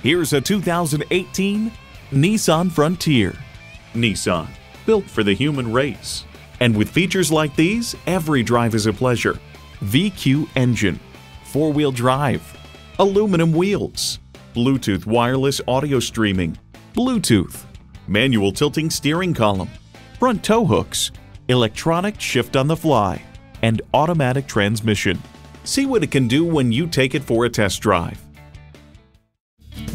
Here's a 2018 Nissan Frontier. Nissan, built for the human race. And with features like these, every drive is a pleasure. VQ engine, four wheel drive, aluminum wheels, Bluetooth wireless audio streaming, Bluetooth, manual tilting steering column, front tow hooks, electronic shift on the fly, and automatic transmission. See what it can do when you take it for a test drive.